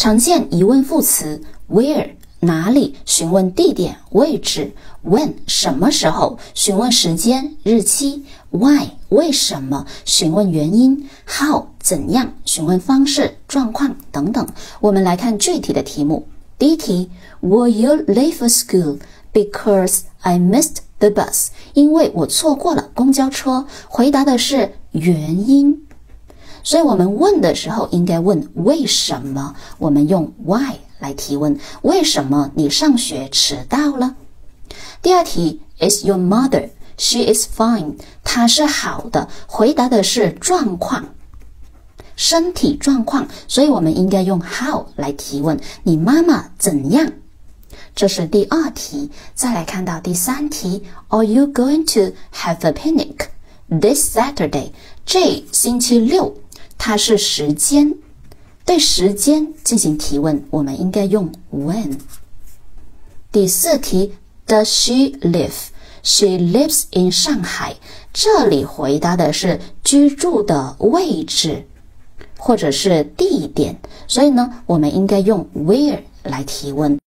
常见疑问副词 where 哪里，询问地点位置；when 什么时候，询问时间日期；why 为什么，询问原因；how 怎样，询问方式状况等等。我们来看具体的题目。第一题：Will you leave for school because I missed the bus？因为我错过了公交车。回答的是原因。所以我们问的时候应该问为什么？我们用 why 来提问，为什么你上学迟到了？第二题，Is your mother? She is fine. 她是好的。回答的是状况，身体状况。所以我们应该用 how 来提问，你妈妈怎样？这是第二题。再来看到第三题，Are you going to have a picnic this Saturday? 这星期六。它是时间，对时间进行提问，我们应该用 when。第四题，Does she live? She lives in 上海。这里回答的是居住的位置或者是地点，所以呢，我们应该用 where 来提问。